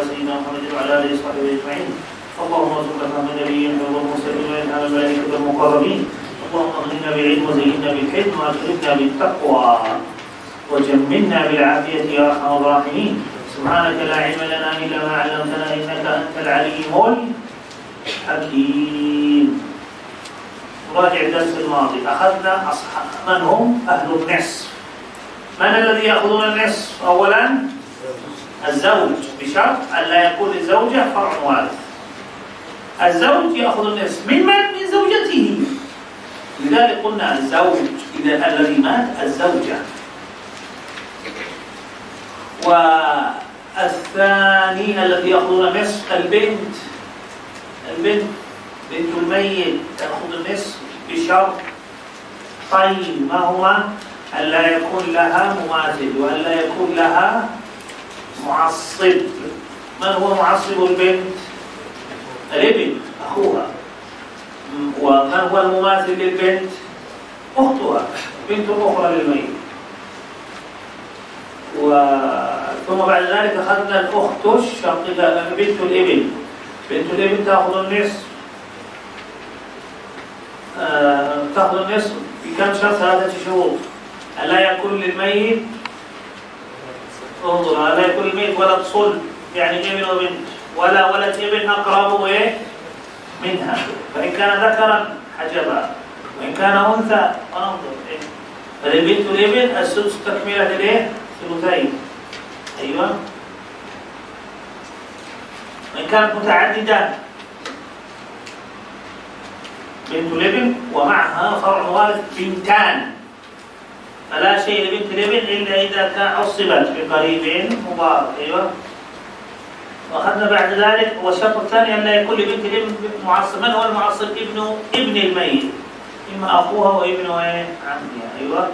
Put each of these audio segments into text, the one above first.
على سيدنا محمد وعلى آله وصحبه أجمعين. اللهم ارزقنا فهم نبيين والمرسلين وإلهام الملائكة المقربين اللهم اغننا بالعلم وزينا بالحلم واكرمنا بالتقوى. وجملنا بالعافية يا أرحم الراحمين. سبحانك لا علم لنا إلا ما علمتنا إنك أنت العليم الحكيم. نراجع الدرس الماضي. أخذنا أصحاب من هم أهل النصف. من الذي يأخذون النصف؟ أولا الزوج بشرط أن لا يكون للزوجة فرع وارث. الزوج يأخذ النصف من من؟ من زوجته. لذلك قلنا الزوج إذا الذي مات الزوجة. والثاني الذي يأخذون نصف البنت. البنت بنت الميت تأخذ النصف بشرط طيب. ما هو؟ أن لا يكون لها مماثل وأن لا يكون لها معصب. من هو معصب البنت؟ الابن أخوها. ومن هو المماثل للبنت؟ أختها بنت أخرى للميت. و... ثم بعد ذلك أخذنا الأخت الشقيقة بنت الابن بنت الابن تأخذ النصف. آه... تأخذ النصف بكم شرط ثلاثة شروط ألا يكون للميت انظر ألا يكون للميت ولد صلب يعني ابن وبنت ولا ولد ابن أقرب إيه؟ منها. فإن كان ذكرا حجبا. وإن كان أنثى فانظر. إيه؟ فللبنت الابن السدس تكملة الإيه ثلثين. أيوه. وإن كانت متعددة بنت الابن ومعها فرع وارث بنتان. فلا شيء لبنت الابن إلا إذا كان عصبت بقريب مبارك أيوه. وأخذنا بعد ذلك والشرط الثاني أن لا يكون لبنت الابن معصب. من هو المعصب؟ ابن ابن الميت. إما أخوها وابن عمها أيوه.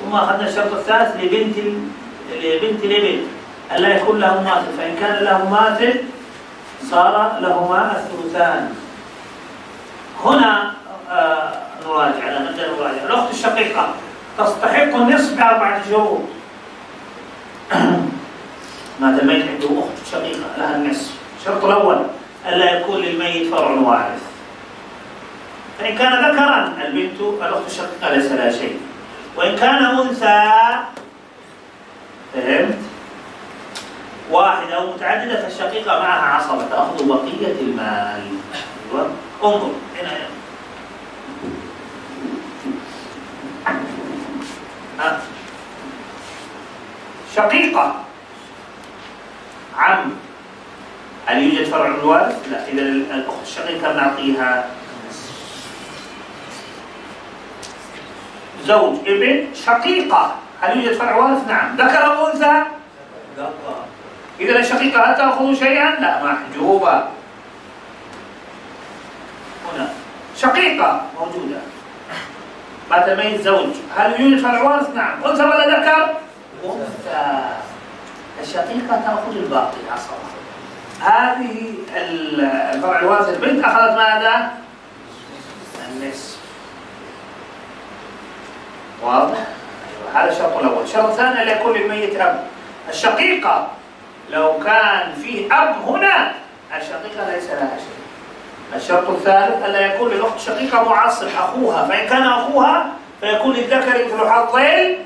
ثم أخذنا الشرط الثالث لبنت لبنت الابن. أن لا يكون له ماثل فإن كان له ماثل صار لهما الثلثان. هنا آه نراجع نبدا نراجع الأخت الشقيقة. تستحق النصف باربعه شروط مات الميت عنده أخت شقيقة؟ لها النصف. الشرط الأول ألا يكون للميت فرع وارث. فإن كان ذكرا البنت الأخت الشقيقة ليس لها شيء. وإن كان أنثى فهمت؟ واحدة أو متعددة فالشقيقة معها عصبة. تأخذ بقية المال. أيوة انظر هنا شقيقة. عم. هل يوجد فرع الوارث؟ لا إذا الأخت الشقيقة نعطيها. زوج ابن شقيقة. هل يوجد فرع وارث؟ نعم. ذكر أو أنثى؟ إذا الشقيقة هل تأخذ شيئا؟ لا محجوبة هنا. شقيقة موجودة. مات الميت زوج هل يوجد فرع وارث؟ نعم أنثى ولا ذكر؟ أنثى الشقيقة تأخذ الباقي عصبة هذه الفرع الوارث البنت أخذت ماذا؟ النصف واضح؟ أيوة هذا الشرط الأول، الشرط الثاني أن يكون للميت أب الشقيقة لو كان فيه أب هنا الشقيقة ليس لها شيء الشرط الثالث ألا يكون للأخت الشقيقة معصب أخوها. فإن كان أخوها فيكون للذكر مثل حظين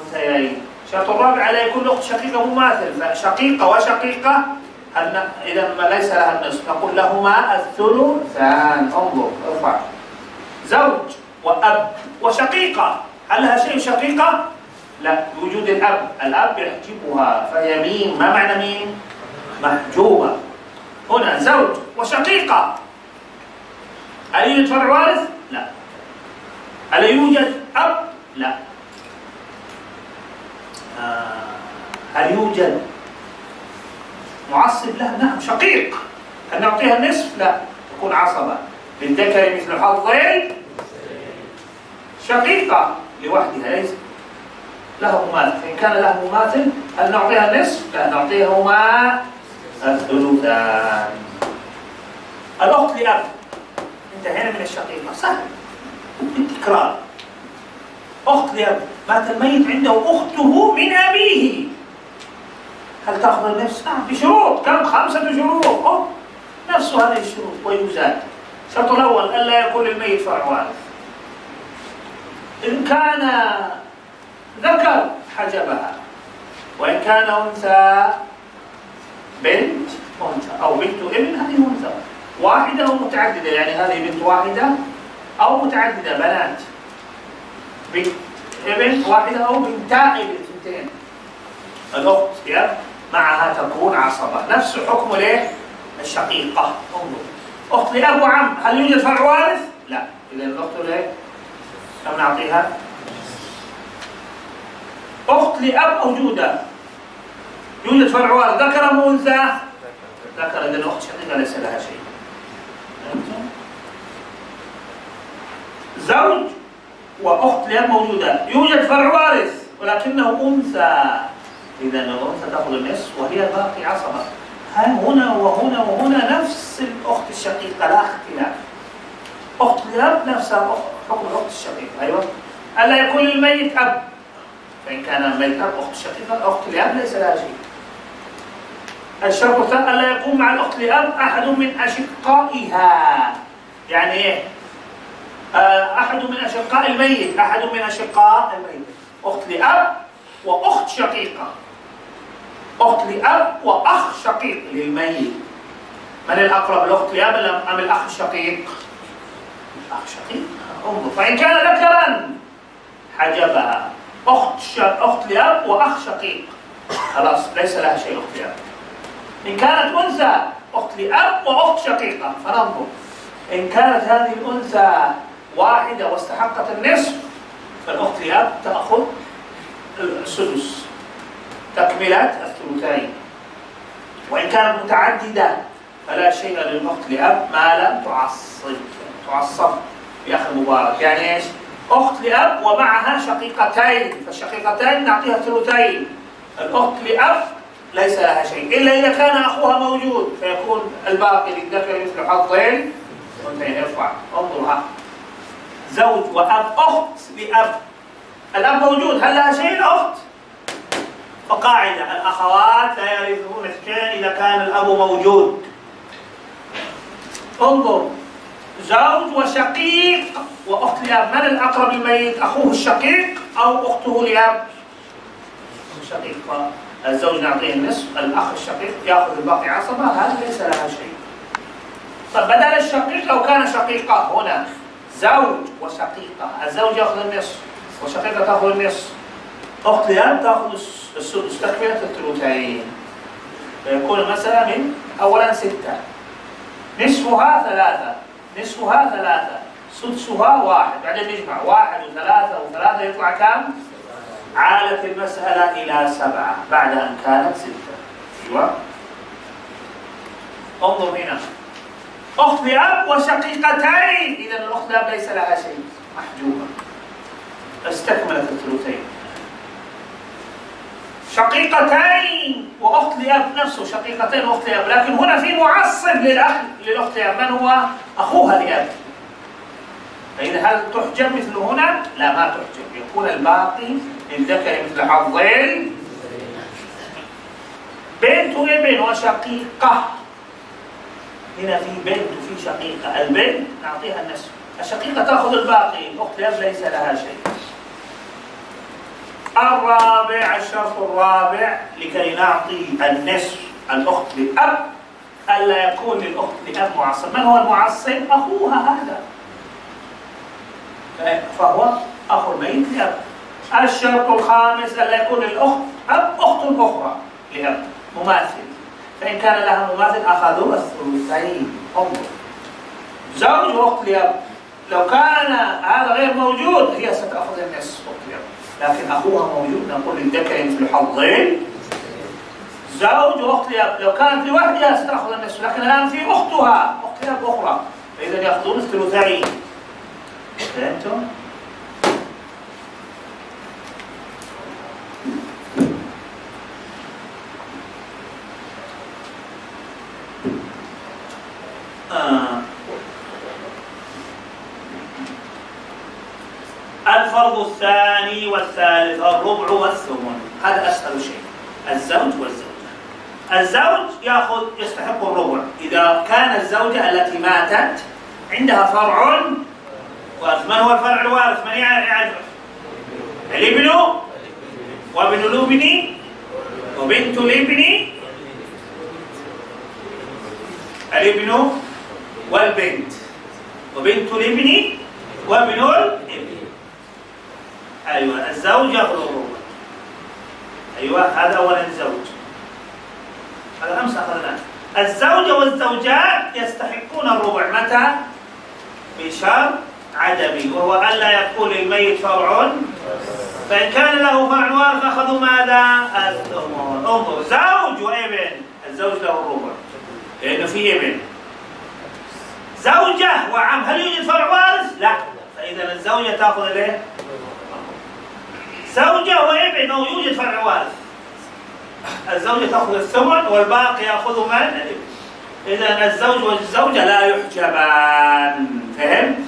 أنثيين الشرط الرابع لا يكون الاخت شقيقة مماثل. فشقيقة وشقيقة إذا ما ليس لها النصف. نقول لهما الثلثان. انظر ارفع. زوج وأب وشقيقة. هل لها شيء شقيقة؟ لا بوجود الأب. الأب يحجبها. فهي مين ما معنى مين؟ محجوبة. هنا زوج وشقيقة هل يوجد فرع وارث؟ لا هل يوجد أب؟ لا هل يوجد معصب له؟ نعم شقيق هل نعطيها النصف؟ لا تكون عصبة للذكر مثل حظين شقيقة لوحدها ليس له مماثل فإن كان له مماثل هل نعطيها النصف؟ لا نعطيهما الثلثان الأخت لأب انتهينا من الشقيقة سهل. بالتكرار أخت لأب مات الميت عنده أخته من أبيه. هل تأخذ النفس؟ نعم بشروط؟ كم؟ خمسة شروط. أوه. نفس هذه الشروط. ويزال الشرط الأول ألا يكون للميت فرع وارث إن كان ذكر حجبها. وإن كان أنثى بنت أنثى. أو بنت ابن هذه أنثى. واحدة أو متعددة يعني هذه بنت واحدة أو متعددة بنات بنت ابن واحدة أو بنتا ابن اثنتين الأخت يا معها تكون عصبة نفس حكم ليه؟ الشقيقة انظر أخت لأب وعم هل يوجد فرع وارث؟ لا إذا الأخت ليه؟ كم نعطيها؟ أخت لأب موجودة يوجد فرع وارث ذكر أم أنثى؟ ذكر إذا الأخت شقيقة ليس لها شيء زوج وأخت لأب موجودة. يوجد فرع وارث ولكنه أنثى. إذا الأنثى تأخذ النصف وهي الباقي عصبة. هنا وهنا وهنا نفس الأخت الشقيقة؟ لا اختلاف. أخت الأب نفسها حكم الأخت الشقيقة. أيوة. ألا يكون للميت أب؟ فإن كان الميت أب أخت شقيقة أخت الأب ليس لها شيء. الشرط الثاني ألا يكون مع الأخت لأب أحد من أشقائها. يعني إيه؟ آه، أحد من أشقاء الميت أحد من أشقاء الميت. أخت لأب وأخت شقيقة. أخت لأب وأخ شقيق للميت. من الأقرب الأخت لأب أم الأخ الشقيق؟ أخ شقيق. انظر فإن كان ذكرا حجبها. أخت ش... أخت لأب وأخ شقيق. خلاص ليس لها شيء أخت لأب. إن كانت أنثى أخت لأب وأخت شقيقة. فننظر إن كانت هذه الأنثى واحدة واستحقت النصف فالأخت لأب تأخذ السدس تكملة الثلثين. وإن كانت متعددة فلا شيء للأخت لأب ما لم تعصب تعصب يا أخي مبارك. يعني إيش؟ أخت لأب ومعها شقيقتين فالشقيقتين نعطيها ثلثين الأخت لأب ليس لها شيء. إلا إذا كان أخوها موجود. فيكون الباقي للذكر مثل حظين اثنتين ارفع. انظرها زوج وأب. أخت لأب الأب موجود. هل لها شيء؟ الأخت؟ فقاعدة. الأخوات لا يرثون اثنين إذا كان الأب موجود. انظر. زوج وشقيق. وأخت لأب. من الأقرب للميت؟ أخوه الشقيق أو أخته لأب؟ الشقيق الزوج نعطيه النصف الأخ الشقيق يأخذ الباقي عصبة هذا ليس لها شيء. طيب بدل الشقيق لو كان شقيقة هنا زوج وشقيقة الزوج يأخذ النصف وشقيقة تأخذ النصف. أخت لأب تأخذ السدس تكملة الثلثين. فيكون المسألة من أولا ستة. نصفها ثلاثة نصفها ثلاثة سدسها واحد. بعدين نجمع واحد وثلاثة وثلاثة يطلع كم؟ عالت المسألة إلى سبعة بعد أن كانت ستة. أيوة. انظر هنا. أخت لأب وشقيقتين. إذا الأخت لأب ليس لها شيء. محجوبة. استكملت الثلثين. شقيقتين واخت لاب نفسه. شقيقتين واخت لاب لكن هنا في معصب للاخ للاخت لاب من هو؟ أخوها لاب فإذا هل تحجب مثل هنا؟ لا ما تحجب. يكون الباقي للذكر مثل حظين بنت ابن وشقيقه هنا في بنت وفي شقيقة. البنت نعطيها النصف. الشقيقة تأخذ الباقي. لاب ليس لها شيء. الرابع الشرط الرابع لكي نعطي النصف. الأخت للأب ألا يكون للأخت لأب معصب من هو المعصب؟ أخوها هذا. فهو أخو الميت لأب. الشرط الخامس ألا يكون للأخت أب أخت أخرى لأب مماثل. فإن كان لها مماثل أخذوا الثلثين. انظر زوج وأخت لأب لو كان هذا غير موجود هي ستأخذ النصف أخت لأب لكن أخوها موجود نقول للذكر مثل حظين زوج وأخت لأب لو كانت لوحدها ستأخذ النصف. لكن الآن في أختها أخت لأب أخرى فإذا يأخذون الثلثين. فهمتم؟ آه. الفرض الثاني والثالث الربع والثمن. هذا أسهل شيء. الزوج والزوجة. الزوج ياخذ يستحق الربع. إذا كان الزوجة التي ماتت عندها فرع وارث من هو الفرع الوارث. من يعرف. الابن وابن الابن وبنت الابن الابن والبنت وبنت الابن وابن الابن. أيوه الزوج الربع أيوه هذا اولا الزوج. هذا أمس أخذناه. الزوجه والزوجات يستحقون الربع. متى؟ بشرط عدمي وهو الا يكون للميت فرع فإن كان له فرع وارث أخذوا ماذا؟ الثمن. انظر زوج وابن. الزوج له الربع. لأنه في ابن. زوجة وعم. هل يوجد فرع وارث؟ لا. فإذا الزوجة تأخذ الايه؟ زوجة وابن يوجد فرع وارث الزوجة تأخذ الثمن والباقي يأخذ من إذا الزوج والزوجة لا يحجبان فهمت؟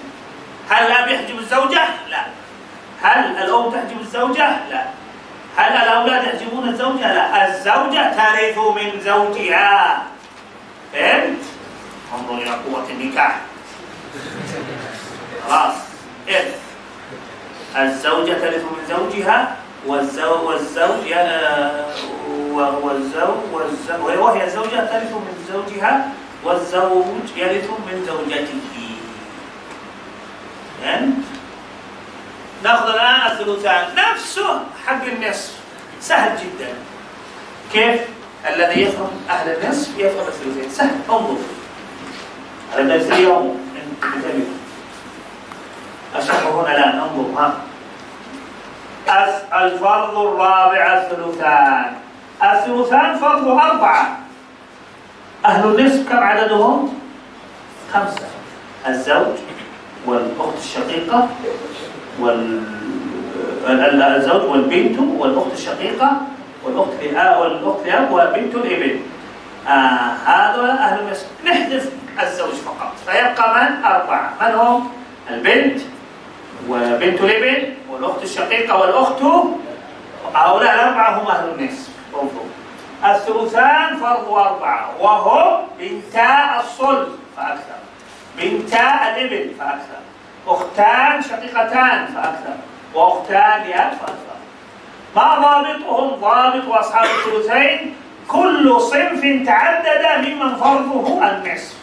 هل الأب يحجب الزوجة؟ لا هل الأم تحجب الزوجة؟ لا هل الأولاد يحجبون الزوجة؟ لا الزوجة ترث من زوجها فهمت؟ انظر إلى قوة النكاح خلاص إرث الزوجة ترث من زوجها والزوج والزوج والزوج والزوج وهي الزوجة ترث من زوجها والزوج يرث من زوجته؟ نأخذ الآن الثلثان. نفسه حق النصف. سهل جدا. كيف؟ الذي يفهم أهل النصف يفهم الثلثين؟ سهل. انظر. هذا درس اليوم انتبهوا أشرح هنا الآن انظر ها الفرض الرابع الثلثان. الثلثان فرض أربعة. أهل النصف كم عددهم؟ خمسة. الزوج والأخت الشقيقة وال الزوج والبنت والأخت الشقيقة والأخت والأخت الأب وبنت الإبن. آه هذا أهل النصف نحذف الزوج فقط. فيبقى من؟ أربعة. من هم؟ البنت وبنت الابن والأخت الشقيقة والأخت هؤلاء الأربعة هم أهل النصف. الثلثان فرض أربعة وهم بنتا الصلب فأكثر. بنتا الابن فأكثر. أختان شقيقتان فأكثر. وأختان لأب فأكثر. ما ضابطهم؟ ضابط أصحاب الثلثين. كل صنف تعدد ممن فرضه النصف.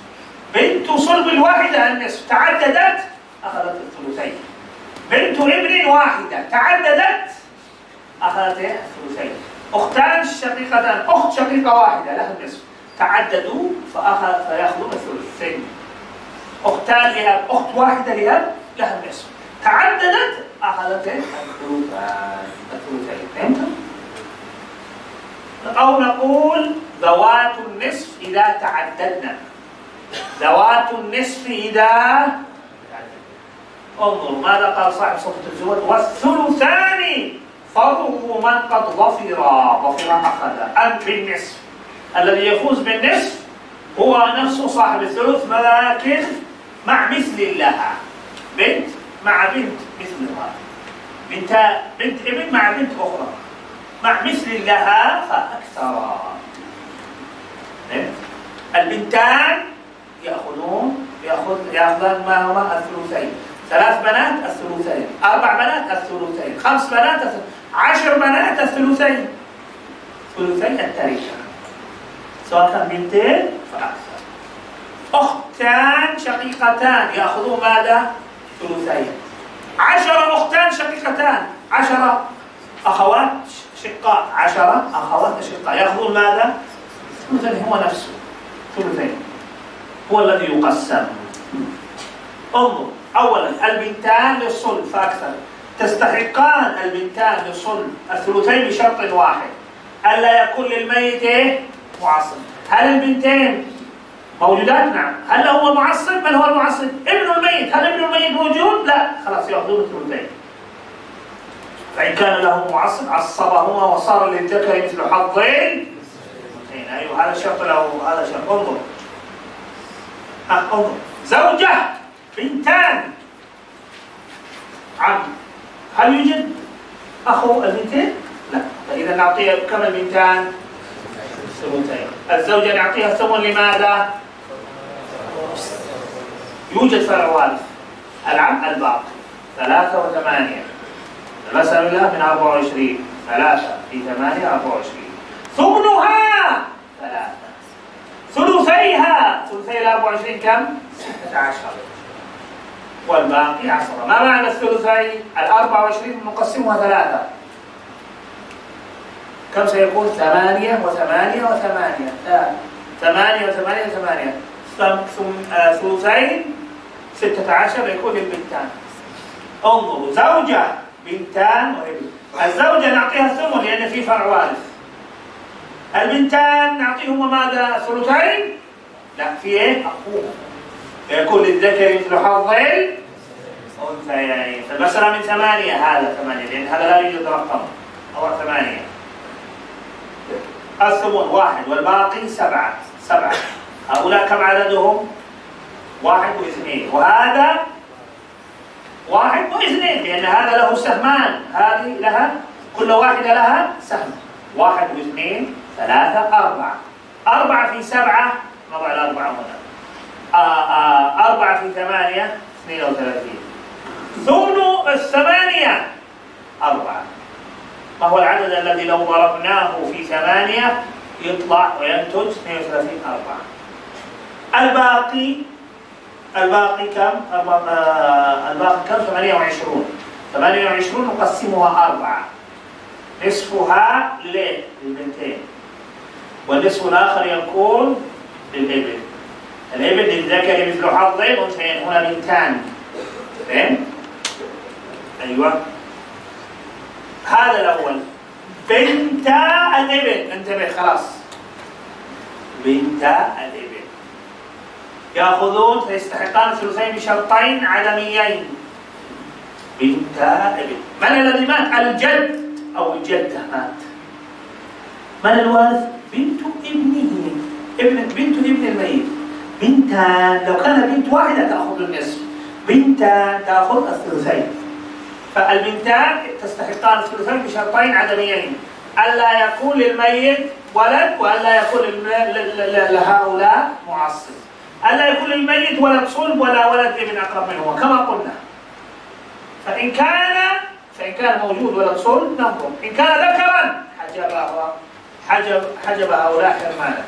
بنت صلب الواحدة النصف. تعددت أخذت الثلثين. بنت ابن واحدة تعددت أخذت الثلثين أختان شقيقتان أخت شقيقة واحدة لها النصف. تعددوا فأخذ فيأخذون الثلثين أختان لأب أخت واحدة لأب لها النصف. تعددت أخذت الثلثين؟ أو نقول ذوات النصف إذا تعددنا. ذوات النصف إذا انظر ماذا قال صاحب صفة الزواج والثلثان فرض من قد ظفر. ظفر أخذ. أم بالنصف. الذي يفوز بالنصف هو نفسه صاحب الثلث ولكن مع مثل لها بنت مع بنت مثلها بنت بنت ابن مع بنت أخرى. مع مثل لها فأكثر. البنتان يأخذون يأخذ يأخذان ما هما الثلثين. ثلاث بنات الثلثين. أربع بنات الثلثين. خمس بنات الثلثين. عشر بنات الثلثين. ثلثي التركة سواء كان بنتين فأكثر. أختان شقيقتان. يأخذون ماذا؟ ثلثين. عشر أختان شقيقتان. عشرة أخوات شقاء عشرة أخوات أشقاء يأخذون ماذا؟ ثلثين. هو نفسه. ثلثين. هو الذي يقسم. انظر. أولا البنتان للصلب فأكثر. تستحقان البنتان للصلب الثلثين بشرط واحد. ألا يكون للميت؟ معصب هل البنتين موجودات؟ نعم. هل هو معصب؟ من هو المعصب؟ ابن الميت. هل ابن الميت موجود؟ لا. خلاص يأخذون الثلثين. فإن كان له معصب عصبهما وصار للذكر مثل حظين أيوه هذا شرط له هذا شرط. انظر. انظر. زوجة. بنتان عم هل يوجد أخو البنتين؟ لا فإذا نعطيه كم البنتان؟ الزوجة نعطيها الثمن لماذا؟ يوجد فرع وارث العم الباقي ثلاثة وثمانية المسألة الله من 24 ثلاثة في ثمانية 24 ثمنها ثلاثة ثلثيها ثلثي ال 24 كم؟ 16 والباقي 10 ما معنى الثلثي؟ ال 24 نقسمها ثلاثة كم سيكون؟ ثمانية وثمانية وثمانية ثمانية وثمانية وثمانية ثم آه، ثلثين ستة عشر يكون للبنتان انظروا زوجة بنتان وابن الزوجة نعطيها الثمن لأن في فرع وارث البنتان نعطيهما ماذا؟ ثلثين؟ لا في إيه؟ أخوه فيكون للذكر مثل حظ الأنثيين فالمسألة من ثمانية هذا ثمانية لأن هذا لا يوجد رقم. أو ثمانية. الثمن واحد والباقي سبعة سبعة. هؤلاء كم عددهم؟ واحد واثنين. وهذا واحد واثنين لأن هذا له سهمان. هذه لها كل واحدة لها سهم. واحد واثنين ثلاثة أربعة. أربعة في سبعة نضع الأربعة هنا. آه، آه، أربعة في ثمانية اثنين وثلاثين. ثمن الثمانية. أربعة. ما هو العدد الذي لو ضربناه في ثمانية يطلع وينتج 32 أربعة. الباقي الباقي كم؟ آه، الباقي كم؟ 28 28 نقسمها أربعة. نصفها للبنتين. والنصف الآخر يكون للإبل الإبل للذكر مثل حظ الأنثيين هنا بنتان. فهم؟ أيوه. هذا الأول. بنتا الإبل انتبه خلاص. بنتا الإبل يأخذون فيستحقان الثلثين بشرطين عدميين. بنتا ابن من الذي مات؟ الجد أو الجدة مات. من الوارث؟ بنت ابنه. ابن بنت ابن الميت. بنتان لو كان بنت واحدة تأخذ النصف. بنتان تأخذ الثلثين. فالبنتان تستحقان الثلثين بشرطين عدميين ألا يكون للميت ولد وألا يكون لهؤلاء معصب ألا يكون للميت ولد صلب ولا ولد ابن أقرب منه كما قلنا. فإن كان فإن كان موجود ولد صلب ننظر. إن كان ذكرا حجب حجب حجب هؤلاء حرمانا.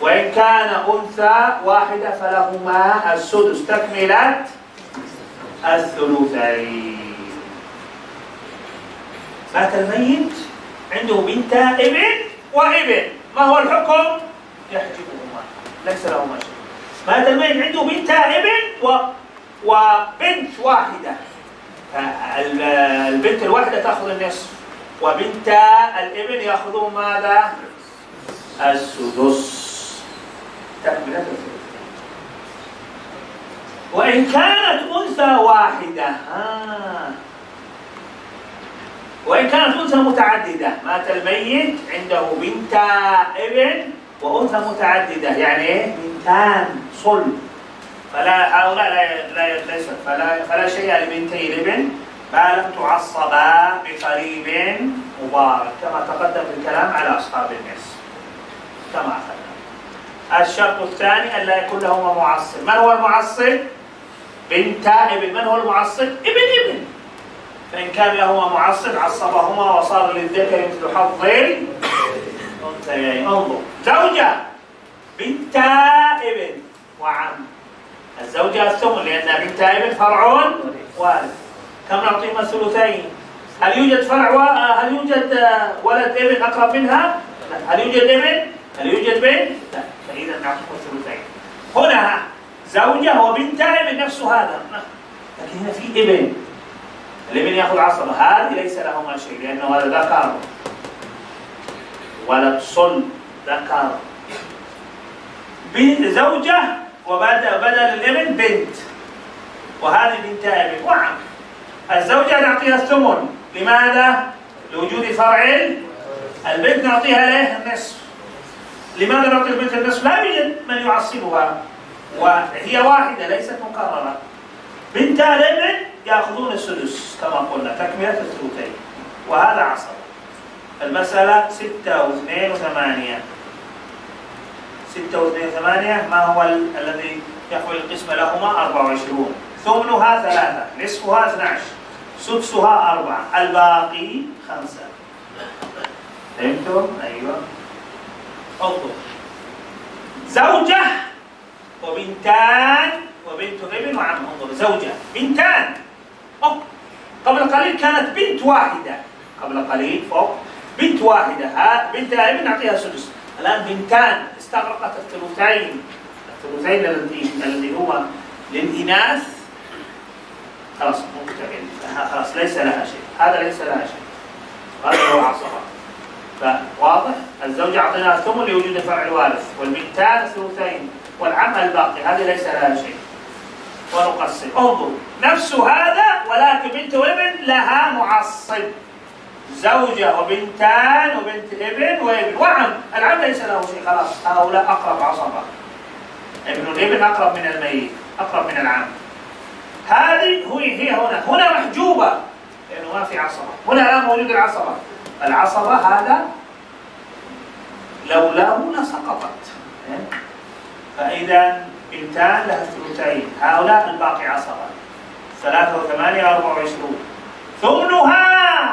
وإن كان أنثى واحدة فلهما السدس. تكملة الثلثين. مات الميت عنده بنت ابن وابن ما هو الحكم؟ يحجبهما ليس لهما شيء مات الميت عنده بنت ابن و... وبنت واحدة البنت الواحدة تأخذ النصف وبنت الابن يأخذون ماذا؟ السدس وإن كانت أنثى واحدة آه. وإن كانت أنثى متعددة مات الميت عنده بنت ابن وأنثى متعددة يعني إيه؟ بنتان صلب. فلا هؤلاء لا لا ليس فلا فلا شيء لبنتي الابن ما لم تعصبا بقريب مبارك كما تقدم الكلام على أصحاب النصف كما أخذنا. الشرط الثاني أن لا يكون لهما معصب. من هو المعصب؟ بنتا ابن. من هو المعصب؟ ابن ابن. فإن كان لهما معصب عصبهما وصار للذكر مثل حظ الأنثيين. انظر. زوجة بنت ابن وعم. الزوجة الثمن لأن بنت ابن فرع وارث. كم نعطيهما الثلثين؟ هل يوجد فرع و... هل يوجد ولد ابن أقرب منها؟ لا. هل يوجد ابن؟ هل يوجد بنت؟ لا. فإذا نعطيهما الثلثين. هنا زوجة وبنت ابن نفس هذا. لكن هنا في ابن. الابن يأخذ عصبة هذه ليس لهما شيء لأنه هذا ذكر. ولد صلب ذكر. زوجة وبدل بدل الابن بنت. وهذه بنت ابن وعم. الزوجة نعطيها الثمن. لماذا؟ لوجود فرع البنت نعطيها له النصف. لماذا نعطي البنت النصف؟ لا يوجد من يعصبها. وهي واحدة ليست مكررة بنت الابن يأخذون السدس كما قلنا تكملة الثلثين. وهذا عصب المسألة ستة واثنين وثمانية. ستة واثنين ثمانية ما هو ال- الذي يقبل القسم لهما؟ 24 ثمنها ثلاثة نصفها 12 سدسها أربعة الباقي خمسة. فهمتم؟ أيوه. انظر. زوجة وبنتان وبنت ابن وعم. انظر زوجة بنتان. أوه. قبل قليل كانت بنت واحدة. قبل قليل فوق. بنت واحدة. ها بنت ابن نعطيها سدس. الآن بنتان. استغرقت الثلثين. الثلثين الذي الذي هو للإناث. خلاص مكتمل خلاص ليس لها شيء. هذا ليس لها شيء. هذا هو عصبة. فواضح؟ الزوجة أعطيناها الثمن لوجود فرع الوارث. والبنتان الثلثين. والعم الباقي. هذه ليس لها شيء. ونقسم انظر نفس هذا ولكن بنت وابن لها معصب. زوجة وبنتان وبنت ابن وابن. وعم. العم ليس له شيء خلاص. هؤلاء أقرب عصبة. ابن الابن أقرب من الميت أقرب من العم. هذه هي هي هنا. هنا محجوبة. لأنه ما في عصبة. هنا الآن موجود العصبة. العصبة هذا لولاه لسقطت فإذا بنتان لها الثلثين هؤلاء الباقي عصبة. ثلاثة وثمانية أربعة وعشرون. ثمنها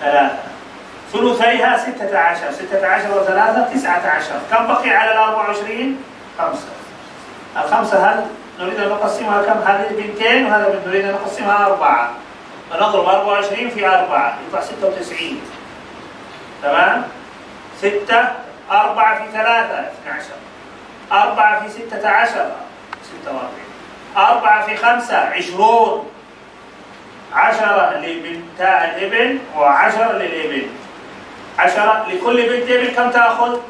ثلاثة. ثلثيها ستة عشر. ستة عشر وثلاثة تسعة عشر. كم بقي على الأربعة وعشرين؟ خمسة. الخمسة هل نريد أن نقسمها كم؟ هذه بنتين وهذا نريد أن نقسمها أربعة. فنضرب 24 في أربعة. يطلع 96 تمام؟ ستة. أربعة في ثلاثة. 12 أربعة في ستة عشر. 46 أربعة في خمسة عشرون. عشرة لبنتا الإبن وعشرة للإبن. عشرة لكل بنت إبن كم تأخذ؟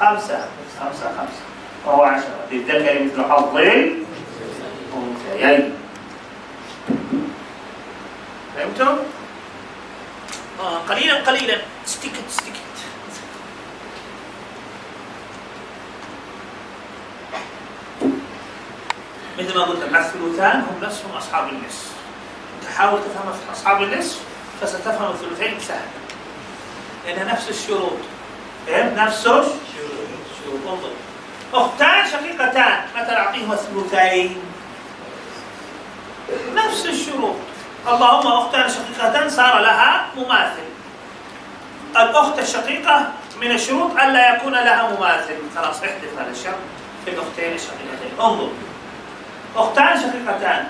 خمسة. خمسة خمسة. وهو عشرة. للذكر مثل حظ الأنثيين. فهمتم؟ آه قليلا قليلا. استكت استكت مثل ما قلت الثلثان هم نفسهم أصحاب النصف. تحاول تفهم أصحاب النصف فستفهم الثلثين سهل لانها نفس الشروط. فهمت نفس الشروط. انظر. أختان شقيقتان. متى أعطيهما الثلثين؟ نفس الشروط. اللهم أختان شقيقتان صار لها مماثل. الأخت الشقيقة من الشروط الا يكون لها مماثل. خلاص احذف هذا الشرط في الأختين الشقيقتين. انظر. أختان شقيقتان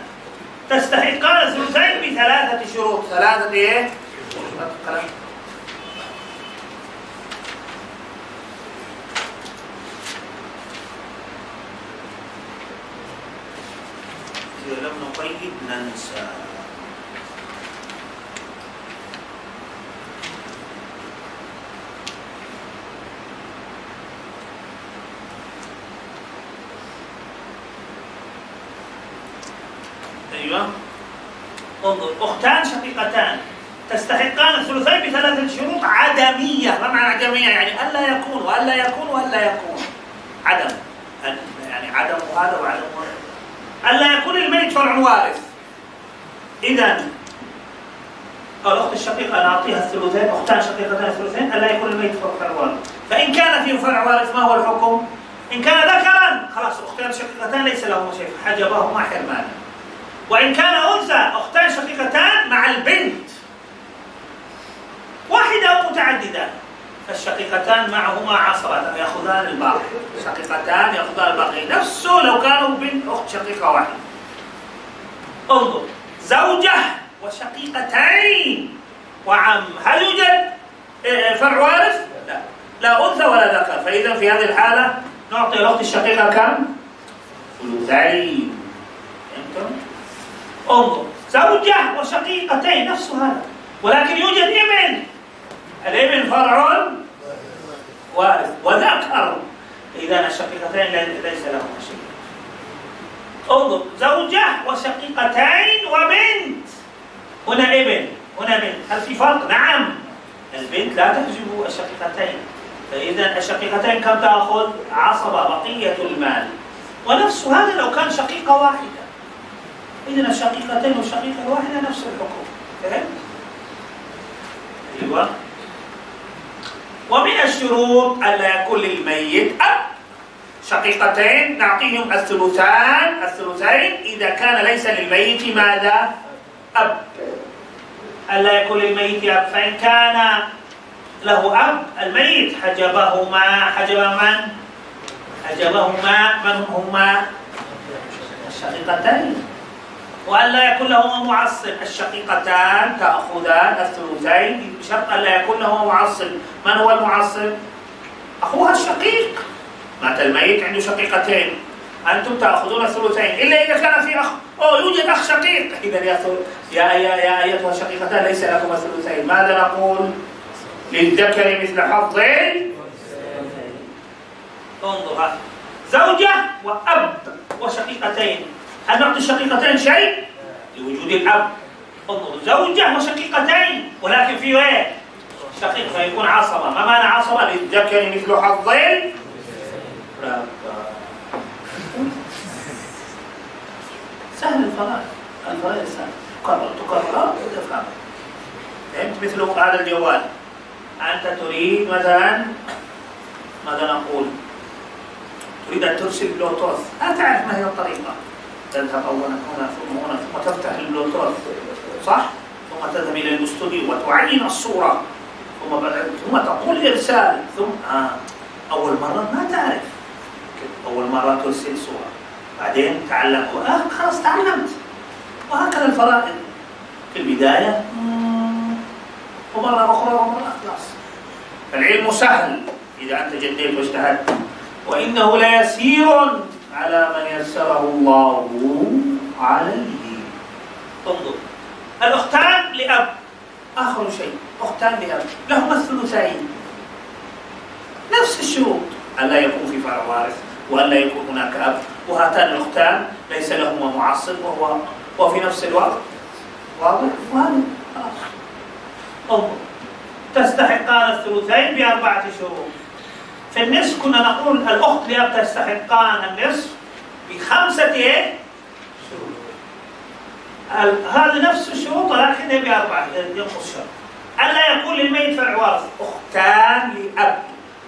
تستحقان الثلثين بثلاثة شروط إيه؟ قلم. إذا لم نقيد ننسى أيوه انظر أختان شقيقتان تستحقان الثلثين بثلاثة شروط عدمية، ما معنى عدمية؟ يعني ألا يكون وألا يكون وألا يكون. عدم. يعني عدم هذا وعدم هذا. ألا يكون الميت فرع وارث. إذا الأخت الشقيقة نعطيها الثلثين، أختان شقيقتان الثلثين، ألا يكون الميت فرع وارث. فإن كان فيه فرع وارث ما هو الحكم؟ إن كان ذكرا خلاص أختان شقيقتان ليس لهما شيء، حجبهما حرمانا. وإن كان أنثى أختان شقيقتان مع البنت. واحدة أو متعددة. فالشقيقتان معهما عصرة يأخذان الباقي. شقيقتان يأخذان الباقي. نفسه لو كانوا بنت أخت شقيقة واحدة. انظر. زوجة وشقيقتين وعم. هل يوجد فرع وارث؟ لا. لا أنثى ولا ذكر. فإذا في هذه الحالة نعطي الأخت الشقيقة كم؟ ثلثين. فهمتم؟ انظر زوجة وشقيقتين نفس هذا. ولكن يوجد ابن الابن فرع وارث وذكر. إذا الشقيقتين ليس لهما شيء. انظر زوجة وشقيقتين وبنت. هنا ابن هنا بنت. هل في فرق؟ نعم. البنت لا تحجب الشقيقتين. فإذا الشقيقتين كم تأخذ؟ عصبة بقية المال. ونفس هذا لو كان شقيقة واحدة. إذن الشقيقتين والشقيقة الواحدة نفس الحكم فهمت؟ أيوه ومن الشروط ألا يكون للميت أب شقيقتين نعطيهم الثلثان الثلثين إذا كان ليس للميت ماذا؟ أب ألا يكون للميت أب فإن كان له أب الميت حجبهما حجب من؟ حجبهما من هما؟ الشقيقتين وألا يكون لهما معصب. الشقيقتان تأخذان الثلثين. بشرط ألا يكون لهما معصب. من هو المعصب؟ أخوها الشقيق. مات الميت عنده شقيقتين. أنتم تأخذون الثلثين. إلا إذا كان في أخ أو يوجد أخ شقيق. إذا يا يا يا, يا أيتها الشقيقتان ليس لكم الثلثين. ماذا نقول؟ للذكر مثل حظ انظر. زوجة وأب وشقيقتين. هل نعطي الشقيقتين شيء؟ لوجود الأب. انظر زوجة وشقيقتين. ولكن في إيه؟ شقيق فيكون عصبة. ما معنى عصبة؟ للذكر مثل حظين سهل الفرائض. الفرائض سهل. تكرر تكرر. وتفهم فهمت؟ مثل هذا الجوال. أنت تريد مثلا ماذا نقول؟ تريد أن ترسل بلوتوث. لا تعرف ما هي الطريقة. تذهب أولا هنا ثم هنا ثم تفتح البلوتوث صح؟ ثم تذهب إلى الاستوديو وتعين الصورة. ثم ثم تقول إرسال. ثم آه. أول مرة ما تعرف. أول مرة ترسل صورة. بعدين تعلم. آه خلاص تعلمت. وهكذا الفرائض. في البداية ومرة أخرى ومرة خلاص. العلم سهل إذا أنت جديت واجتهدت. وإنه ليسير. على من يسره الله عليه. انظر. الأختان لأب. آخر شيء. أختان لأب. لهما الثلثين. نفس الشروط. ألا يكون في فرع وارث وألا يكون هناك أب. وهاتان الأختان ليس لهما معصب وهو وفي نفس الوقت واضح. وهذا انظر. تستحقان الثلثين بأربعة شروط. في النصف كنا نقول الأخت لأب تستحقان النصف بخمسة إيه؟ هذه نفس الشروط ولكن بأربعة ينقص شرط. ألا يكون للميت فرع وارث أختان لأب.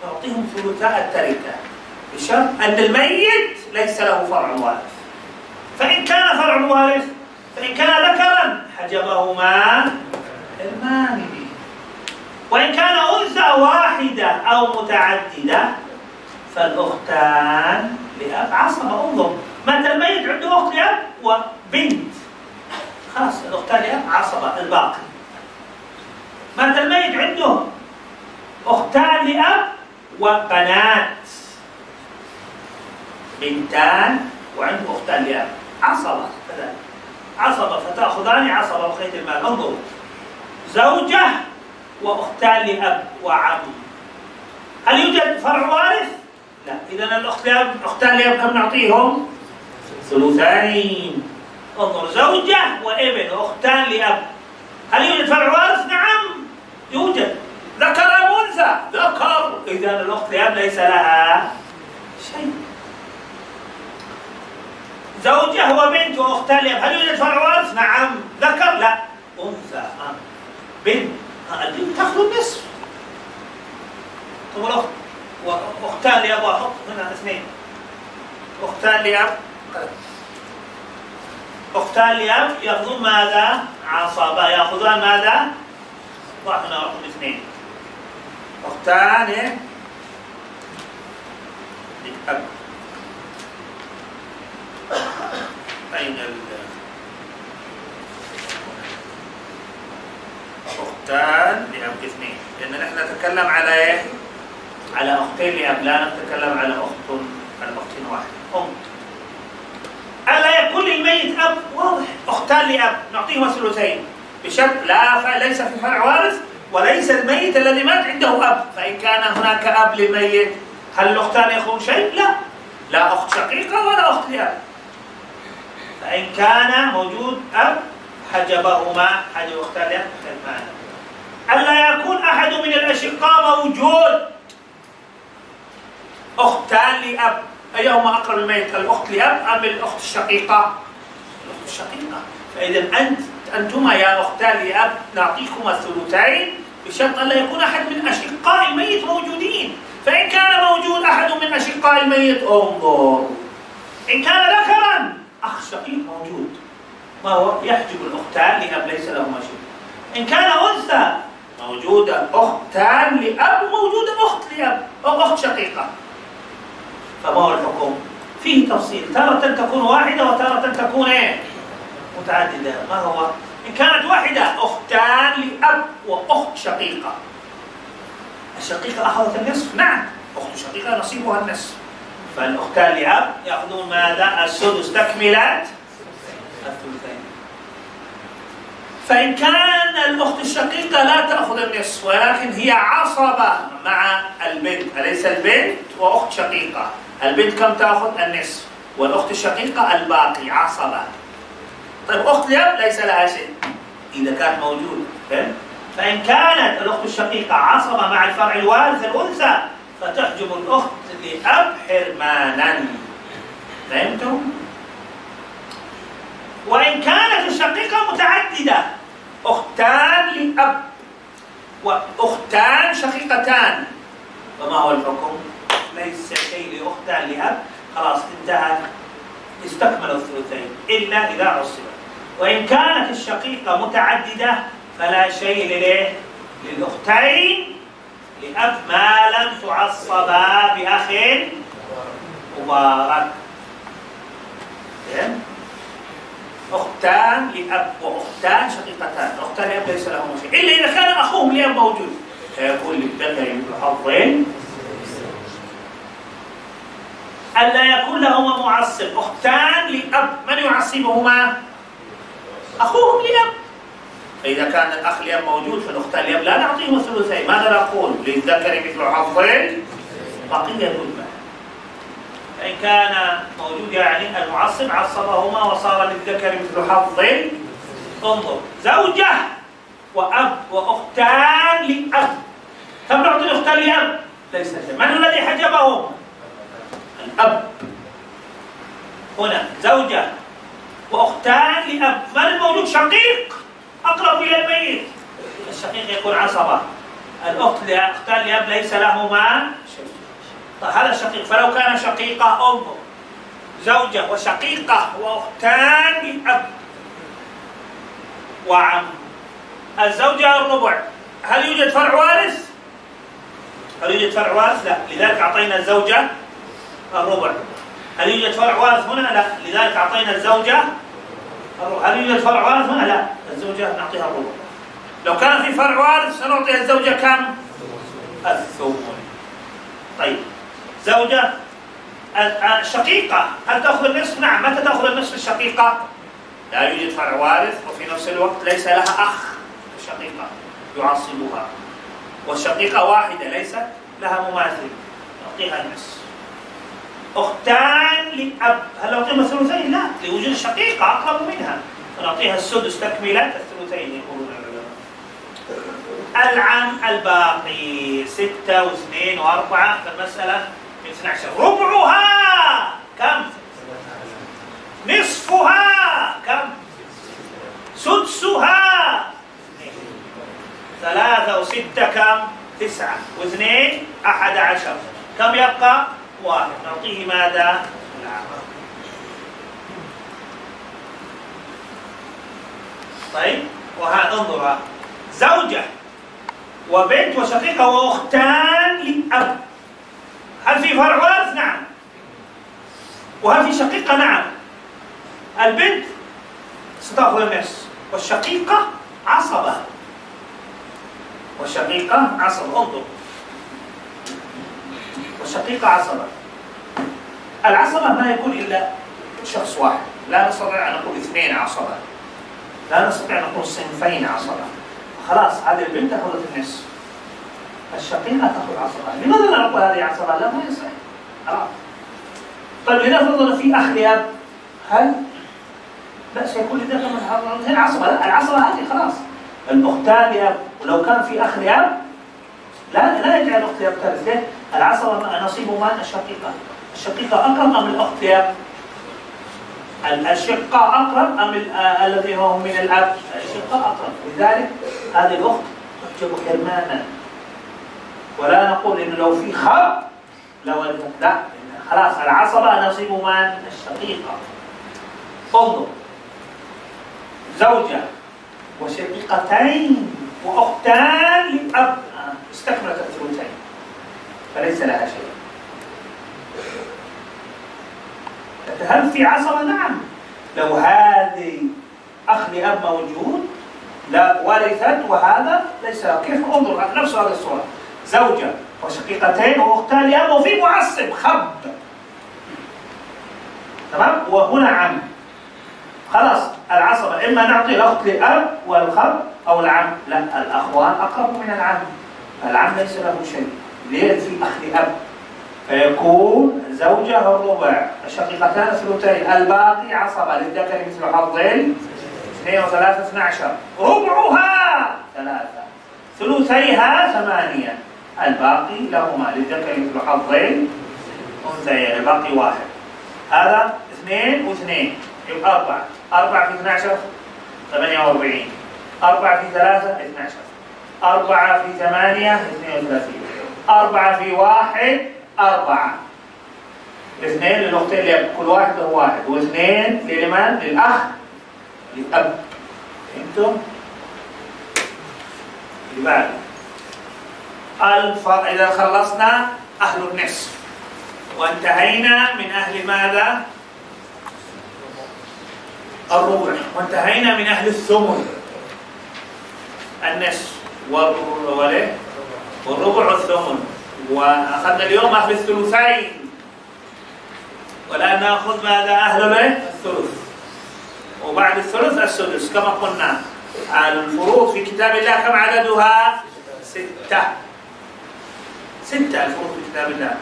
نعطيهم ثلثاء التركة بشرط أن الميت ليس له فرع وارث. فإن كان فرع وارث فإن كان ذكرا حجبهما الماني. وإن كان أنثى واحدة أو متعددة فالأختان لأب عصبة. انظر مات الميت عنده أخت لأب؟ وبنت. خلاص الأختان لأب عصبة الباقي. مات الميت عنده أختان لأب؟ وبنات. بنتان وعنده أختان لأب. عصبة كذلك عصبة فتأخذان عصبة وخيط المال. انظر. زوجة وأختان لأب وعم هل يوجد فرع وارث؟ لا إذا الأخت لأب أختان لأب كم نعطيهم؟ ثلثين انظر زوجة وابن وأختان لأب هل يوجد فرع وارث؟ نعم يوجد ذكر أم أنثى؟ ذكر إذا الأخت لأب ليس لها شيء زوجة وبنت وأختان لأب هل يوجد فرع وارث؟ نعم ذكر؟ لا أنثى. بنت البنت تأخذ النصف طب الأخت وأختان لأب أحط هنا اثنين أختان لأب أختان لأب يأخذون ماذا؟ عصبة يأخذون ماذا؟ ضع هنا رقم اثنين أختان؟ لأب أين ال أختان لأب اثنين. لأن نحن نتكلم على إيه؟ على أختين لأب لا نتكلم على أخت على أختين واحدة أم. ألا يكون للميت أب واضح؟ أختان لأب. نعطيهما ثلثين. بشرط لا ليس في فرع وارث وليس الميت الذي مات عنده أب. فإن كان هناك أب للميت هل الأختان يأخذون شيء؟ لا. لا أخت شقيقة ولا أخت لأب. فإن كان موجود أب حجبهما حجب أختان لأب كالمعنى ألا يكون أحد من الأشقاء موجود؟ أختان لأب. أيهما أقرب الميت الأخت لأب أم الأخت الشقيقة؟ الأخت الشقيقة. فإذا أنت أنتما يا أختان لأب نعطيكما الثلثين بشرط أن لا يكون أحد من أشقاء الميت موجودين. فإن كان موجود أحد من أشقاء الميت انظر. إن كان ذكرا أخ شقيق موجود. ما هو يحجب الأختان لأب ليس لهما شيء إن كان أنثى موجودة أختان لأب موجودة أخت لأب أو أخت شقيقة فما هو الحكم؟ فيه تفصيل تارة تكون واحدة وتارة تكون إيه؟ متعددة ما هو؟ إن كانت واحدة أختان لأب وأخت شقيقة الشقيقة أخذت النصف؟ نعم أخت شقيقة نصيبها النصف فالأختان لأب يأخذون ماذا؟ السدس تكملة الثلثين فإن كان الأخت الشقيقة لا تأخذ النصف ولكن هي عصبة مع البنت. أليس البنت وأخت شقيقة؟ البنت كم تأخذ؟ النصف. والأخت الشقيقة الباقي عصبة. طيب أخت الأب ليس لها شيء. إذا كانت موجودة. فإن كانت الأخت الشقيقة عصبة مع الفرع الوارث الأنثى فتحجب الأخت لأب حرمانا فهمتم؟ وإن كانت الشقيقة متعددة أختان لأب وأختان شقيقتان. فما هو الحكم؟ ليس شيء لأختان لأب. خلاص انتهى استكمل الثلثين. إلا إذا عصبت وإن كانت الشقيقة متعددة فلا شيء لليه؟ للأختين. لأب ما لم تعصبا بأخ مبارك. أختان لأب وأختان شقيقتان. أختان لأب ليس لهما شيء. إلا إذا كان أخوهم لأب موجود. فيكون للذكر مثل حظين ألا يكون لهما معصب. أختان لأب. من يعصبهما؟ أخوهم لأب. فإذا كان الأخ لأب موجود فالأختان لأب لا نعطيهم الثلثين ماذا نقول؟ للذكر مثل حظين بقية المال فإن كان موجود يعني المعصب عصبهما وصار للذكر مثل حظ. انظر. زوجة وأب وأختان لأب. كم نعطي الأختان لأب؟ ليس من الذي حجبهم؟ الأب. هنا زوجة وأختان لأب. من الموجود؟ شقيق. أقرب إلى الميت. الشقيق يكون عصبة. الأخت لأختان لأب ليس لهما طيب هذا شقيق فلو كان شقيقة انظر زوجة وشقيقة وأختان لأب وعم الزوجة الربع هل يوجد فرع وارث؟ هل يوجد فرع وارث؟ لا لذلك أعطينا الزوجة الربع هل يوجد فرع وارث هنا؟ لا لذلك أعطينا الزوجة الربع هل يوجد فرع وارث هنا؟ لا الزوجة نعطيها الربع لو كان في فرع وارث سنعطي الزوجة كم؟ الثمن طيب زوجة شقيقة. هل تأخذ النصف؟ نعم. متى تأخذ النصف الشقيقة؟ لا يوجد فرع وارث وفي نفس الوقت ليس لها أخ شقيقة يعصبها والشقيقة واحدة ليست لها مماثل. نعطيها النصف. أختان لأب. هل نعطيهم الثلثين؟ لا. لوجود شقيقة أقرب منها. فنعطيها السدس تكملة الثلثين يقولون. العلماء العم الباقي ستة واثنين وأربعة. في المسألة من 12 ربعها كم؟ نصفها كم؟ سدسها ثلاثة وستة كم؟ تسعة واثنين أحد عشر كم يبقى؟ واحد نعطيه ماذا؟ طيب وهذا انظر زوجة وبنت وشقيقة وأختان لأب هل في فرع وارث؟ نعم. وهل في شقيقة؟ نعم. البنت ستأخذ النصف والشقيقة عصبة. والشقيقة عصبة. انظر. والشقيقة عصبة. العصبة ما يكون إلا شخص واحد. لا نستطيع أن نقول اثنين عصبة. لا نستطيع أن نقول صنفين عصبة. خلاص هذه البنت أخذت النصف الشقيقة تأخذ عصبة لماذا لا نقول هذه عصبة؟ لا ما يصح. طيب لنفرض في أخ لأب هل لا سيكون لذلك من عصبة لا العصبة هذه خلاص. الأختان لأب ولو كان في أخ لأب لا لا يجعل الأخت لأب ترث ليه؟ العصبة نصيب من الشقيقة الشقيقة أقرب أم الأخت لأب؟ الأشقة أقرب أم الذي هو من الأب؟ الأشقة أقرب. لذلك هذه الأخت يحجب حرمانا. ولا نقول إنه لو في خب لو لا خلاص العصبة نصيب من الشقيقة. انظر. زوجة وشقيقتين وأختان للأب استكملت الثلثين. فليس لها شيء. هل في عصبة؟ نعم. لو هذه أخ لأب موجود لا ورثت وهذا ليس كيف؟ انظر نفس هذه الصورة. زوجة وشقيقتين واختان لأب وفي معصب خب. تمام؟ وهنا عم. خلاص العصبة إما نعطي الأخت لأب والخب أو العم. لا الأخوان أقرب من العم. العم ليس له شيء. ليه؟ في أخ لأب. فيكون زوجة الربع. الشقيقتان الثلثين الباقي عصبة للذكر مثل حظين اثنين وثلاثة اثنى عشر. ربعها ثلاثة. ثلثيها ثمانية. الباقي لهما للذكر مثل حظين أنثيين الباقي واحد. هذا اثنين واثنين يبقى أربعة. أربعة في 12 48 أربعة في ثلاثة 12 أربعة في ثمانية 32 أربعة في واحد أربعة. اثنين للأختين كل واحد له واحد. واثنين لمن؟ للأخ للأب. فهمتم؟ اللي بعده الف... إذا خلصنا أهل النصف وانتهينا من أهل ماذا؟ الربع. وانتهينا من أهل الثمن. النصف والربع والثمن. وأخذنا اليوم أهل الثلثين. والآن نأخذ ماذا؟ أهل الثلث. وبعد الثلث السدس كما قلنا. الفروض في كتاب الله كم عددها؟ ستة. ستة الفروض في كتاب الله.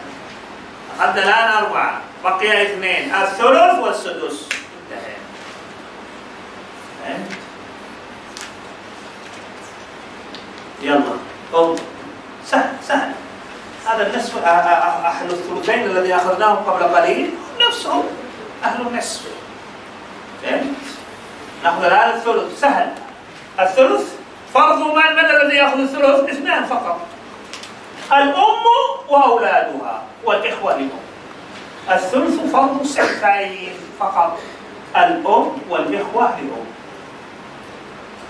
أخذنا الآن أربعة بقي اثنين الثلث والسدس. يلا انظر سهل سهل. هذا النصف أهل الثلثين الذي أخذناهم قبل قليل نفسهم أهل النصف. فهمت؟ نأخذ الآن الثلث. سهل. الثلث فرض من من الذي يأخذ الثلث؟ اثنان فقط. الأم وأولادها والإخوة لهم الثلث فرض سحتين فقط. الأم والإخوة لهم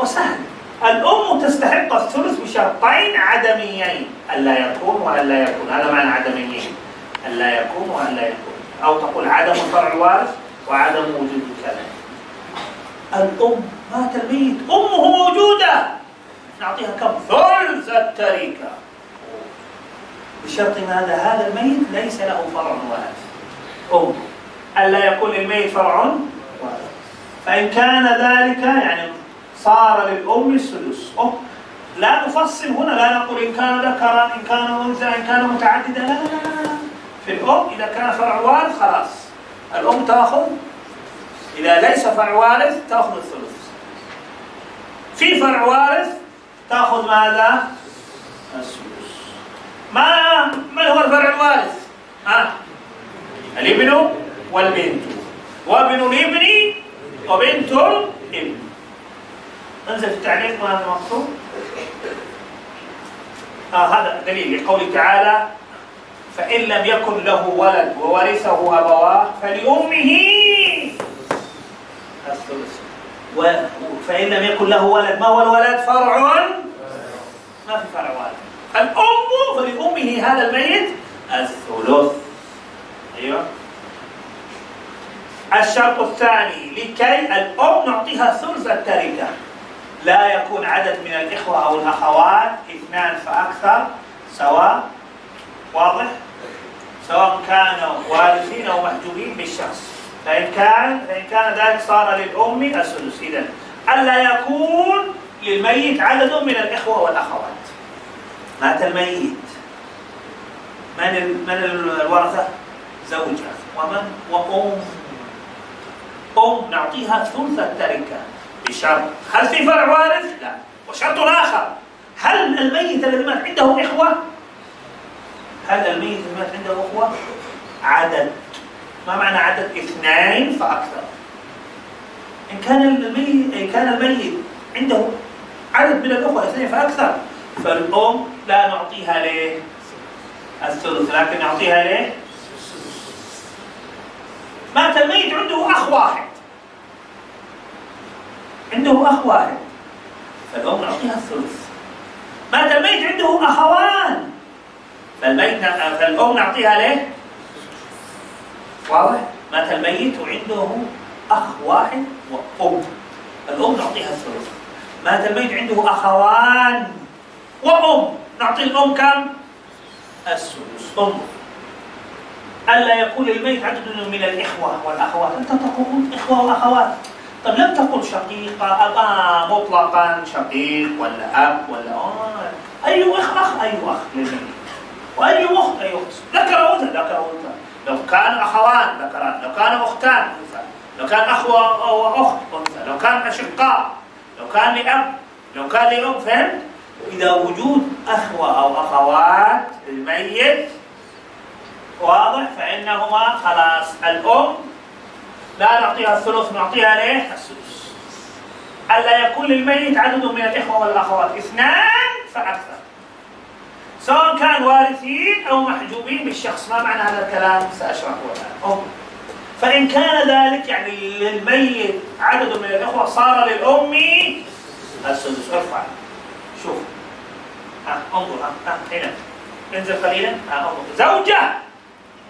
وسهل. الأم تستحق الثلث بشرطين عدميين. ألا يكون وألا يكون. هذا معنى عدميين. ألا يكون وألا يكون. أو تقول عدم فرع الوارث وعدم وجود الكلام. الأم مات الميت. أمه موجودة. نعطيها كم؟ ثلث التركة. بشرط ماذا هذا الميت ليس له فرع وارث أم ألا يكون للميت فرع وارث فإن كان ذلك يعني صار للأم السدس. لا نفصل هنا لا نقول إن كان ذكرا إن كان أنثى إن كان متعددا. لا لا لا. في الأم إذا كان فرع وارث خلاص. الأم تأخذ إذا ليس فرع وارث تأخذ الثلث. في فرع وارث تأخذ ماذا؟ السدس. ما من هو الفرع الوارث؟ ها؟ الابن والبنت. وابن الابن وبنت الابن. انزل في التعليق ما هذا المقصود آه هذا دليل لقوله تعالى فإن لم يكن له ولد وورثه أبواه فلأمه الثلث. فإن لم يكن له ولد ما هو الولد؟ فرع. ما في فرع والد الأم فلأمه هذا الميت الثلث. أيوه. الشرط الثاني لكي الأم نعطيها ثلث التركة. لا يكون عدد من الإخوة أو الأخوات اثنان فأكثر سواء واضح؟ سواء كانوا وارثين أو محجوبين بالشخص. فإن كان فإن كان ذلك صار للأم السدس. إذا ألا يكون للميت عدد من الإخوة والأخوات. مات الميت. من من الورثة؟ زوجة. ومن؟ وأم. أم نعطيها ثلث التركة. بشرط. هل في فرع وارث؟ لا. وشرط آخر. هل الميت الذي مات عنده إخوة؟ هل الميت الذي مات عنده إخوة؟ عدد. ما معنى عدد؟ اثنين فأكثر. إن كان الميت إن كان الميت عنده عدد من الأخوة اثنين فأكثر فالأم لا نعطيها ليه؟ الثلث لكن نعطيها ليه؟ مات الميت عنده أخ واحد عنده أخ واحد فالأم نعطيها الثلث مات الميت عنده أخوان فالميت فالأم نعطيها ليه؟ واضح؟ مات الميت وعنده أخ واحد وأم الأم نعطيها الثلث مات الميت عنده أخوان وأم نعطي الأم كم؟ السدس. أم. ألا يكون للميت عدد من الإخوة والأخوات. أنت تقول إخوة وأخوات. طب لم تقل شقيقة. أبا مطلقا شقيق ولا أب ولا آه. أي أخ أخ أي أخ للميت وأي أخت أي أخت. ذكر أنثى؟ ذكر أنثى. لو كان أخوان ذكران. لو كان أختان أنثى. لو كان أخ وأخت أنثى. لو كان أشقاء. لو كان لأب. لو كان لأم فهمت؟ إذا وجود أخوة أو أخوات للميت. واضح؟ فإنهما خلاص. الأم لا نعطيها الثلث نعطيها ليه؟ السدس. ألا يكون للميت عدد من الإخوة والأخوات. اثنان فأكثر. سواء كان وارثين أو محجوبين بالشخص. ما معنى هذا الكلام؟ سأشرحه الآن. فإن كان ذلك يعني للميت عدد من الإخوة صار للأم السدس. ارفع شوف. ها انظر ها هنا. انزل قليلا ها انظر. زوجة!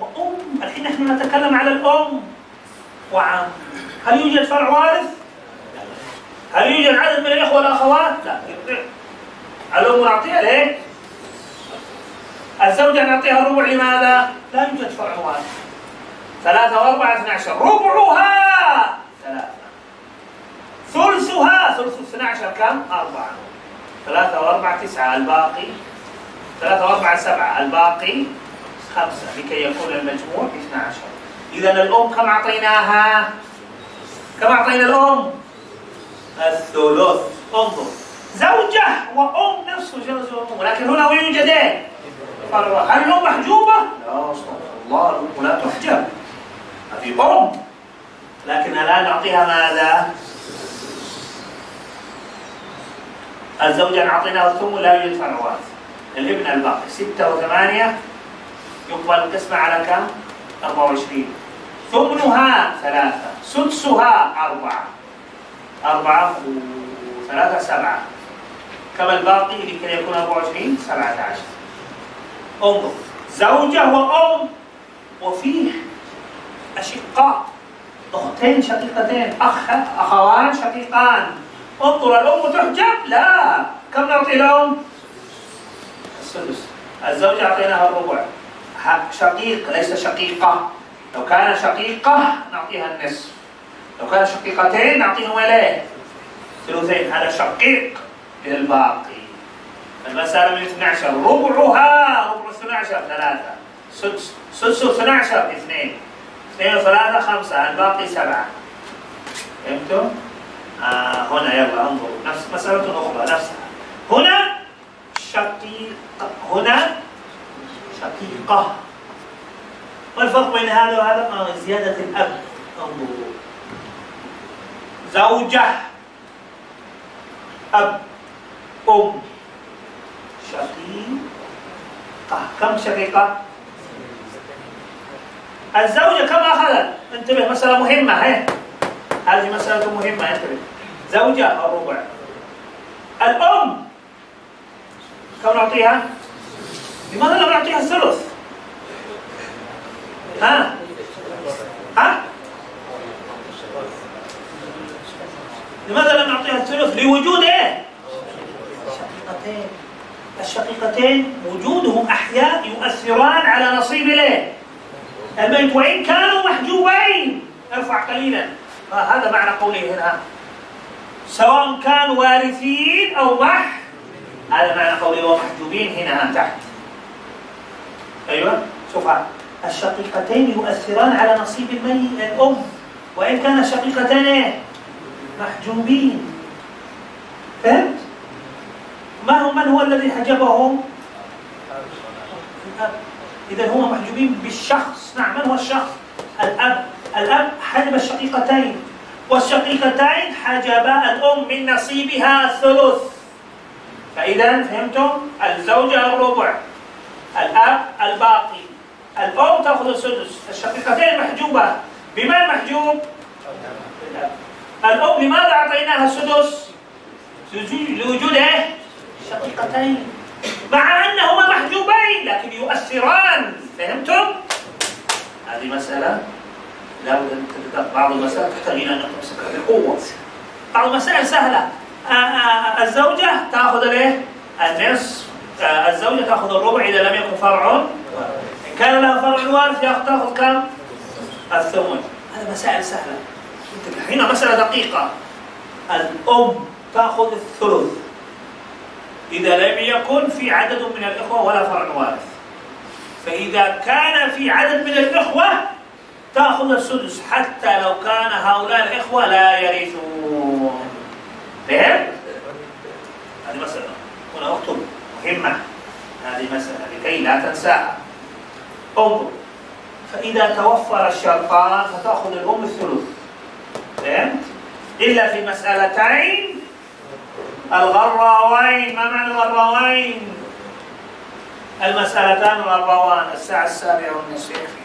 وأم. الحين نحن نتكلم على الأم. وعم. هل يوجد فرع وارث؟ هل يوجد عدد من الإخوة والأخوات؟ لا. الأم نعطيها ليه؟ الزوجة نعطيها الربع لماذا؟ لا يوجد فرع وارث. ثلاثة وأربعة اثنى عشر. ربعها! ثلاثة. ثلثها. ثلث اثنى عشر كم؟ أربعة. ثلاثة وأربعة تسعة الباقي ثلاثة وأربعة سبعة الباقي خمسة لكي يكون المجموع اثنى عشر إذا الأم كم أعطيناها؟ كم أعطينا الأم؟ الثلث انظر زوجة وأم نفس جوز وأم ولكن هنا يوجد إيه؟ هل الأم محجوبة؟ لا أستغفر الله الأم لا تحجب هذه أم لكن الآن نعطيها ماذا؟ الزوجة أعطيناها الثمن لا يوجد فرع وارث الابن الباقي ستة وثمانية. يقبل القسمة على كم؟ 24 ثمنها ثلاثة. سدسها أربعة. أربعة وثلاثة سبعة. كما الباقي لكي يكون 24 17 انظر زوجة وأم. وفيه أشقاء. أختين شقيقتين. أخ أخوان شقيقان. انظر الأم تحجب لا. كم نعطي الأم؟ السدس الزوجة أعطيناها الربع. شقيق ليس شقيقة. لو كان شقيقة نعطيها النصف. لو كان شقيقتين نعطيهم إليه. ثلثين هذا شقيق للباقي. المسألة من 12 ربعها ربع 12 ثلاثة. سدس سدس 12 اثنين. اثنين وثلاثة خمسة. الباقي سبعة. فهمتم؟ آه هنا يلا انظروا نفس مسألة أخرى نفسها هنا شقيقة هنا شقيقة. والفرق بين هذا وهذا؟ آه زيادة الأب. انظروا زوجة أب أم. شقيقة. كم شقيقة؟ الزوجة كم أخذت؟ انتبه مسألة مهمة هي هذه مسألة مهمة انتبه. زوجة الربع الأم كم نعطيها؟ لماذا لم نعطيها الثلث؟ ها؟ ها؟ لماذا لم نعطيها الثلث؟ لوجود إيه؟ الشقيقتين الشقيقتين وجودهم أحياء يؤثران على نصيب الايه؟ الميت وإن كانوا محجوبين ارفع قليلا هذا معنى قوله هنا سواء كانوا وارثين أو مح هذا معنى قوله ومحجوبين هنا تحت أيوة شوف الشقيقتين يؤثران على نصيب الميت الأم وإن كان الشقيقتين إيه؟ محجوبين فهمت؟ ما هو من هو الذي حجبهم؟ الأب إذا هم محجوبين بالشخص نعم من هو الشخص؟ الأب الأب حجب الشقيقتين والشقيقتين حجبا الأم من نصيبها الثلث فإذا فهمتم؟ الزوجة الربع الأب الباقي الأم تأخذ السدس الشقيقتين محجوبة بمن محجوب؟ الأم لماذا أعطيناها السدس؟ لوجود إيه؟ شقيقتين مع أنهما محجوبين لكن يؤثران فهمتم؟ هذه مسألة بعض المسائل تحتاج إلى أن نمسكها بقوة بعض المسائل سهلة. آه، آه، الزوجة تأخذ الايه؟ النصف. آه، الزوجة تأخذ الربع إذا لم يكن فرع. إن كان لها فرع وارث تأخذ كم؟ الثمن. هذه مسائل سهلة. هنا مسألة دقيقة. الأم تأخذ الثلث. إذا لم يكن في عدد من الإخوة ولا فرع وارث. فإذا كان في عدد من الإخوة تأخذ السدس حتى لو كان هؤلاء الإخوة لا يرثون. فهم؟ هذه مسألة. هنا اكتب. مهمة. هذه مسألة لكي لا تنساها. انظر. فإذا توفر الشرطان فتأخذ الأم الثلث. فهمت؟ إلا في مسألتين. الغراوين ما معنى الغراوين؟ المسألتان الغراوان الساعة السابعة والنصف.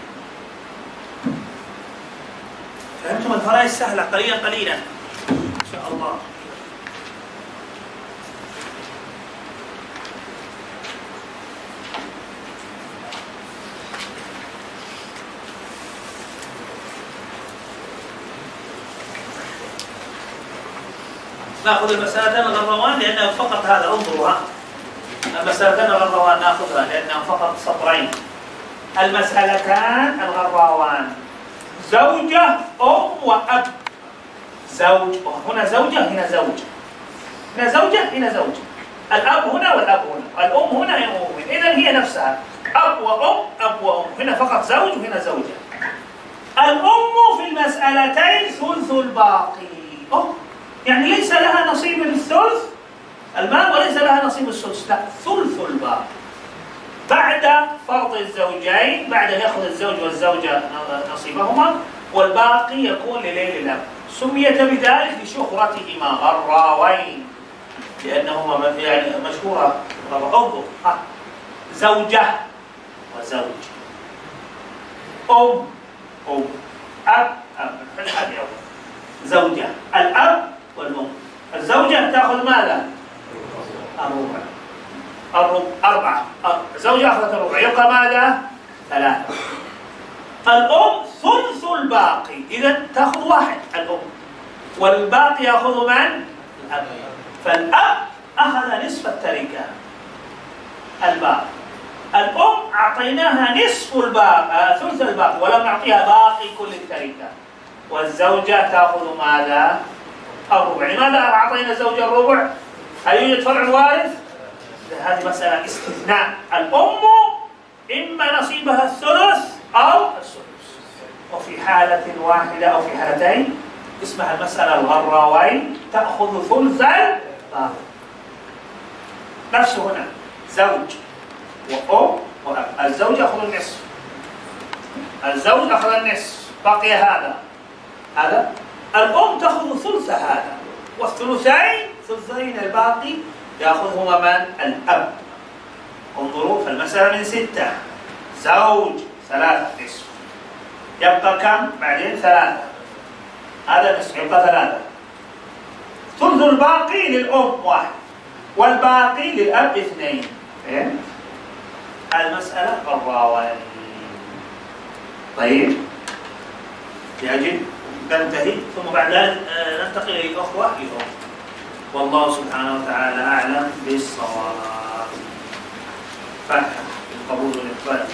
فهمتم الفرائض سهلة قليلا قليلا. إن شاء الله. نأخذ المسألتين الغروان لأنه فقط هذا انظروا ها. المسألتين الغروان نأخذها لأنهم فقط سطرين المسألتان الغراوان زوجة أم وأب. زوج هنا زوجة هنا زوج هنا زوجة هنا زوج الأب هنا والأب هنا. الأم هنا هنا. أم إذا هي نفسها. أب وأم أب وأم. هنا فقط زوج وهنا زوجة. الأم في المسألتين ثلث الباقي. أم. يعني ليس لها نصيب الثلث. المال وليس لها نصيب السدس لا ثلث الباقي. بعد فرض الزوجين بعد أن يأخذ الزوج والزوجة نصيبهما والباقي يكون لليل الأب سميت بذلك لشهرتهما غراوين. لأنهما يعني مشهورة. انظر. زوجة وزوج. أم. أم. أب. أب. زوجة. الأب والأم. الزوجة تأخذ ماذا؟ الربع أربعة زوجة أخذت الربع يبقى ماذا؟ ثلاثة الأم ثلث الباقي إذا تأخذ واحد الأم والباقي يأخذ من؟ الأب فالأب أخذ نصف التركة الباقي الأم أعطيناها نصف الباقي آه ثلث الباقي ولم نعطيها باقي كل التركة والزوجة تأخذ ماذا؟ الربع لماذا أعطينا الزوجة الربع؟ هل يوجد فرع وارث؟ هذه مسألة استثناء. الأم إما نصيبها الثلث أو السدس. وفي حالة واحدة أو في حالتين اسمها المسألة الغراوين تأخذ ثلثا نفس هنا زوج وأم وأب. الزوج يأخذ النصف. الزوج أخذ النصف. بقي هذا. هذا. الأم تأخذ ثلث هذا. والثلثين ثلثين الباقي يأخذهما من؟ الأب. انظروا فالمسألة من ستة. زوج ثلاثة نصف. يبقى كم؟ بعدين ثلاثة. هذا نصف يبقى ثلاثة. ثلث الباقي للأم واحد والباقي للأب اثنين. فهمت؟ المسألة الراواني طيب. يجب ننتهي. ثم بعد ذلك آه، ننتقل الأخوة. لهم والله سبحانه وتعالى أعلم بالصواب. فاتحة القبول والإقبال.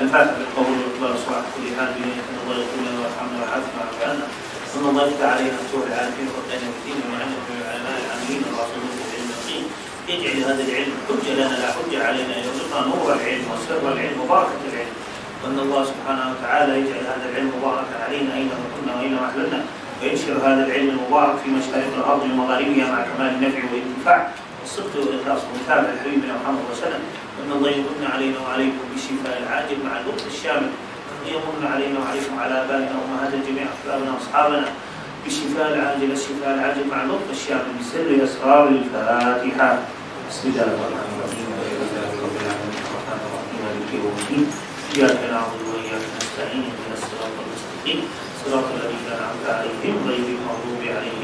الفاتحة بالقبول والإقبال والصلاة كل حال بنية الله يغفر لنا ويرحمنا ويعافنا ويعافنا ثم الله يفتح علينا فتوح العارفين والقرآن والدين ويعلم العلماء العاملين الراسلين في العلم اليقين يجعل هذا العلم حجة لنا لا حجة علينا. يرزقنا نور العلم وسر العلم وبركة العلم. وأن الله سبحانه وتعالى يجعل هذا العلم مباركا علينا أينما كنا وأينما أحللنا وينشر هذا العلم المبارك في مشارق الأرض ومغاربها مع كمال النفع والانفع والصدق والإخلاص والمتابعة لحبيبنا محمد صلى الله عليه وسلم. وأن الله يمن علينا وعليكم بالشفاء العاجل مع اللطف الشامل. يمن علينا وعليكم على آبائنا وأمهات جميع أحبابنا وأصحابنا بالشفاء العاجل الشفاء العاجل مع اللطف الشامل. بسر أسرار الفاتحة. بسم الله الرحمن الرحيم. والحمد لله رب العالمين. الرحمن الرحيم. مالك يوم الدين. Bismillahirrahmanirrahim. Ya Allah, ya Allah, ya Allah, ya Allah, ya Allah, ya Allah, ya Allah, ya Allah, ya Allah, ya Allah, ya